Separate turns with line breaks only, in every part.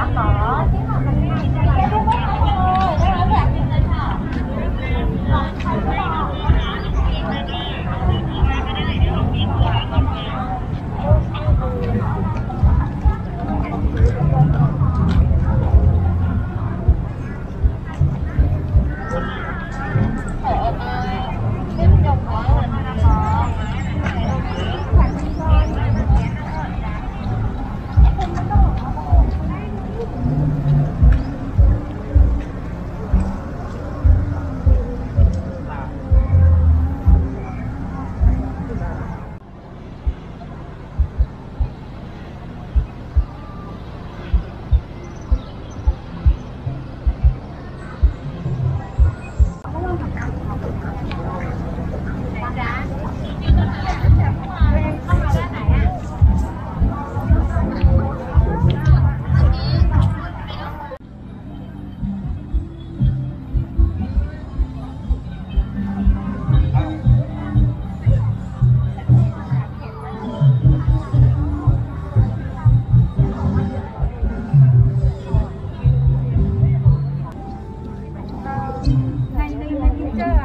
你好。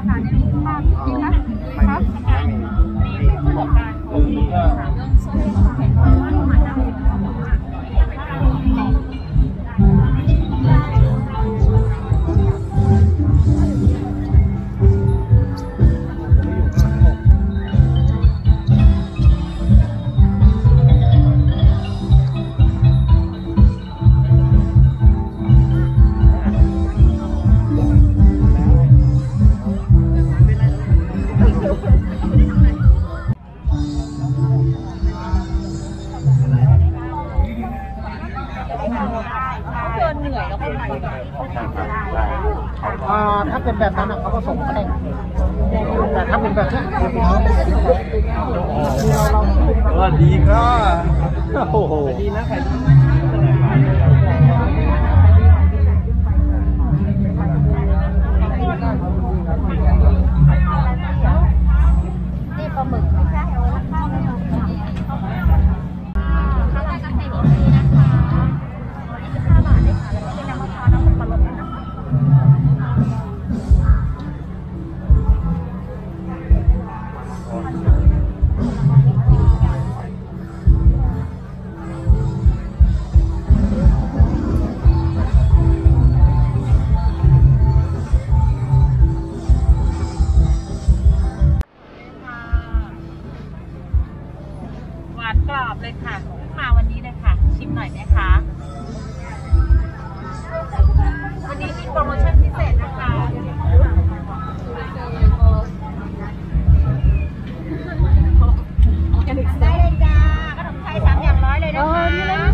สารในรูปมากมีคะครับมีผู้ประก
อบการ
ของเรื่
องโซ่ของแข็
ง 然后你们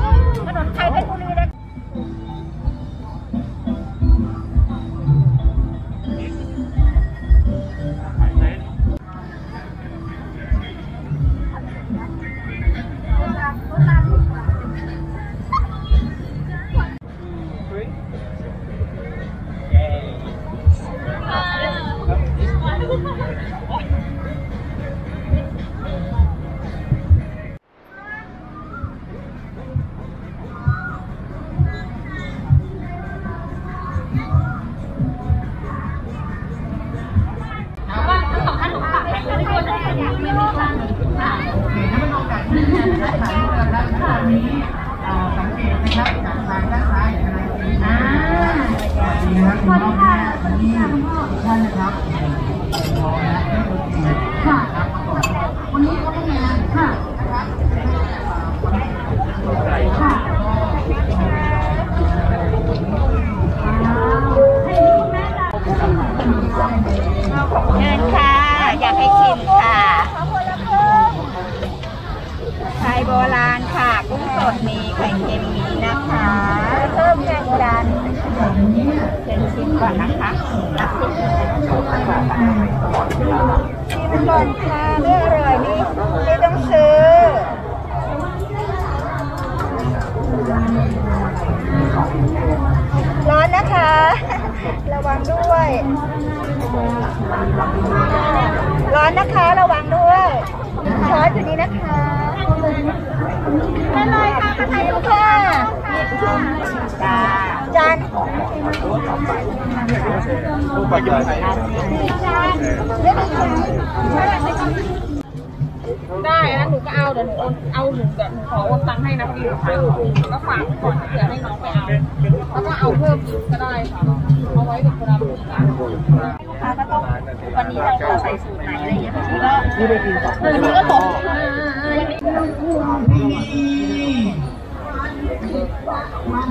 ค่ะค่ะเชิญค่ะ อยากให้ชิมค่ะไทย
โบราณค่ะ กุ้งสดมีไข่เค็มมีนะคะเพิ่มแกงดันเชิญชิมก่อนนะคะชิมก่อนค่ะ ระวังด้วย ร้อนนะคะ ระวังด้วยช้อนอยู่นี่นะคะไม่เลยค่ะกระไทยทุกค่ะจ้าจานไม่มีค่ะ
ได้นะหนู ก็เอาเดี๋ยวหนูโอนเอาหนูเดี๋ยวหนูขอโอนตังค์ให้นะพี่ก็ฝากก่อนเผื่อให้น้องไปเอาแล้วก็เอาเพิ่มอีกก็ได้ค่ะเอาไว้กับคนละลูกค้า
ลูกค้าก็ต้องวันนี้เราจะใส่สูตรไหนอะไรอย่างเงี้ยพี่ก็นี่ไปกินก่อนนี่ก็บอกวัน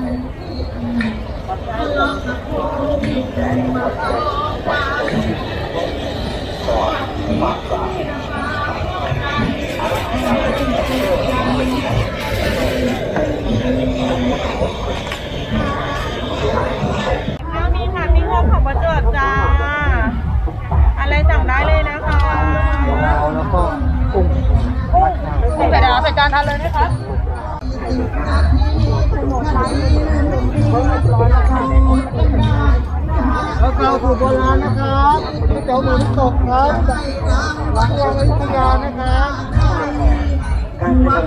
ใส่ดาวใส่จานทานเลยนะคะ
แล้วเราสูตรโบราณนะครับก๋วยเตี๋ยวหมูน้ำตกครับหลังวังอยุธยานะครับ
มา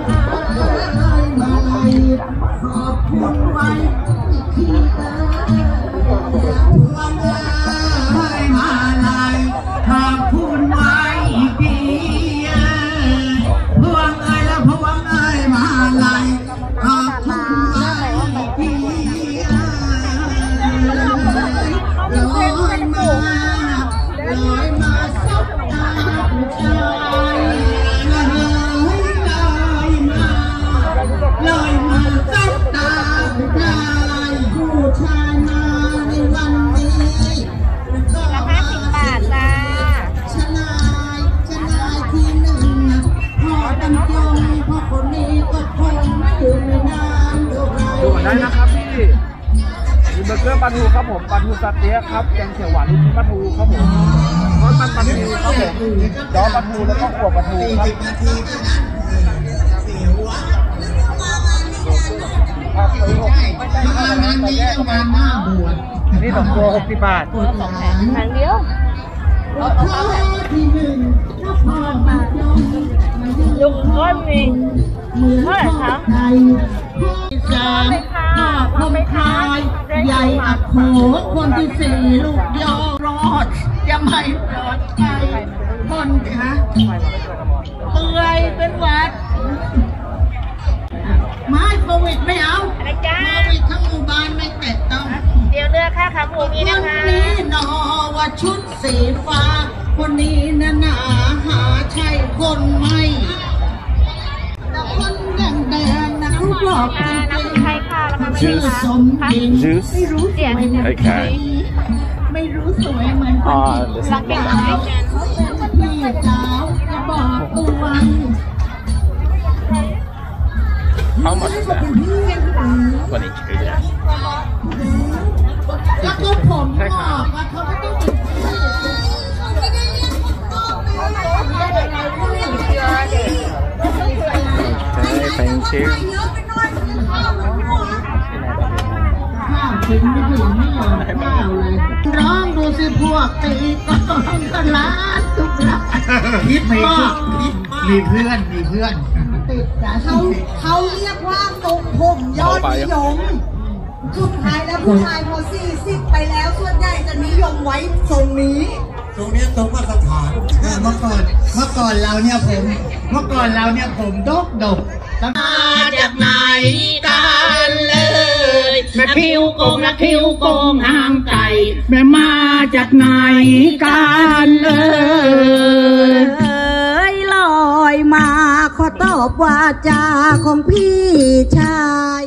ได้นะ
ครับพี่มีเบอร์เกอร์ปลาทูครับผมปลาทูสเต๊ะครับแกงเขียวหวานลูกชิ้นปลาทูครับผมทอดมันปลาทูครับผมจอปลาทูแล้วก็ขวบปลาทูครับครับซื้อหกไม่ใช่
มางานนี้ก็มาหน้าบวช
นี่สองตัวหกสิบบาท
สองแผงแผงเดียว
พ่อที่หนึ่งถ้าพ่อบรรจง
ลุงก้อนมีเท่าไหร่คะ
ไทยที่สามพ่อพมพายใหญ่อักโขคนที่สี่ลูกยอรอดจะไม่ปลอดภัยคนคะเปื่อยเป็นหวัดไม่โควิดไม่เอา
อะไรจ้า
โควิดทั้งหมู่บ้านไม่แตะต้อง
เดี๋ยวเลือกค่าขาหมูมี
ค
นะ
น
คะ
นี้นอว่าชุดสีฟ้า คนนี้นะหนาหาใช่คนไม่แต่คนแดงแดงๆนะเขาบอกจ
อ่า
ริ
น้ำ
ง
มัน
ๆ
ไทยค่ะแล้วก็ไม่
ชื่อ
มี
สมจริง
Juice
ไม่รู้สวยเหมือนคนนี้ไม่รู้สวยเหมือนคนนี้
รักเป็นของให้กัน
พี่สาวจะบอกอวง
How much is that? 22.
แล้วก็ผมบอกว่าเขาไม่ต้องเป็น
Okay, thank you.
ข้าวถึงไม่ถึงไม่ยอมข้าวเลยร้องดูสิพวกตีกองก็ล้านทุกร้านคิดมากคิดมาก
มีเพื่อนมีเพื่อน
ติดแต่
เขาเขาเรียกว่าทรงผมยอดนิยม สุดท้ายแล้วผู้ชายพอสี่สิบไปแล้วส่วนใหญ่จะนิยมไว้ทรงนี้
ตรงนี้ตรงมาตรฐานเมื่อก่อนเมื่อก่อนเราเนี่ยผม เมื่อก่อนเราเนี่ยผมดกดก
มาจากไหนกันเลยแม่พิวโกงนะพิวโกงห้างไก่แม่มาจากไหนกันเอ่ย
เอ้ยลอยมาขอตอบว่าจาของพี่ชาย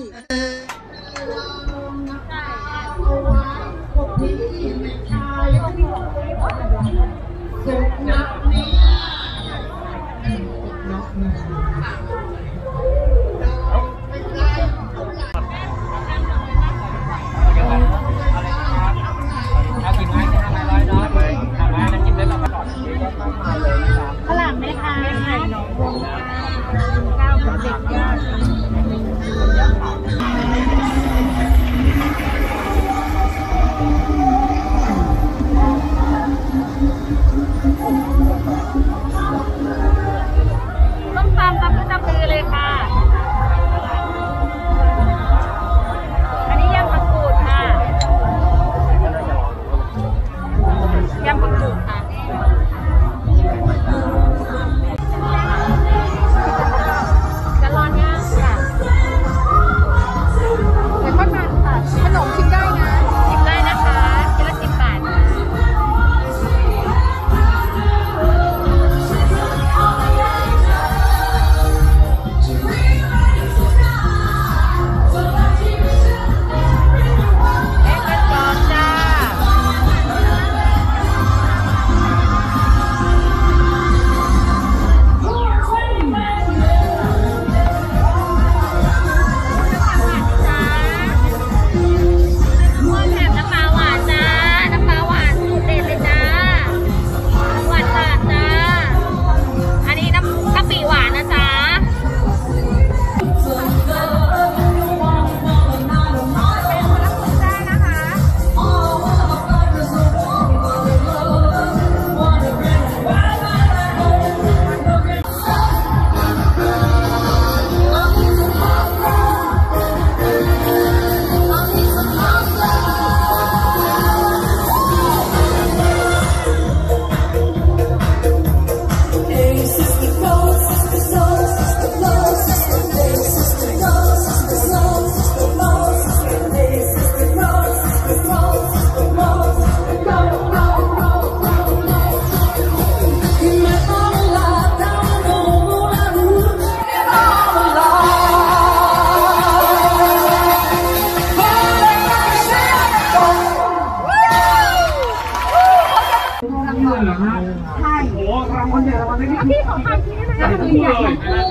เเห
รอฮะ
ใช่โอ้รา
งวัลใหญ่
รางวัลเล็ก พี่ขอคำที่ได้ไหมันคือใหญ่ทั้งคู่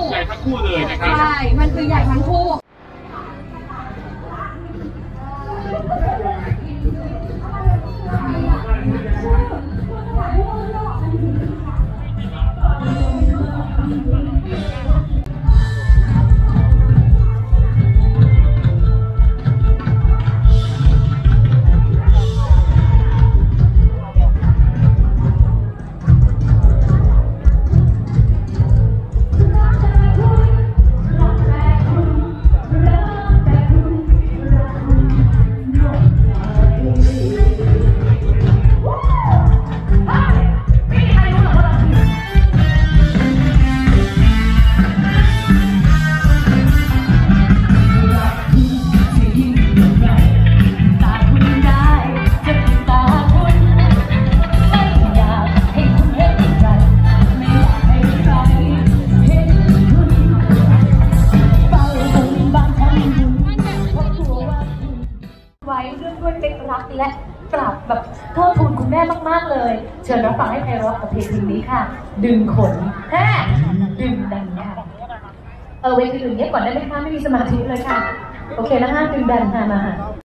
ใช่ มันคือใหญ่ทั้งคู่ ดึงขนแค่ดึงดันค่ะเออเวทีอื่นเงียบก่อนได้ไหมคะไม่มีสมาธิเลยค่ะ โอเคนะฮะดึงดันค่ะมาค่ะ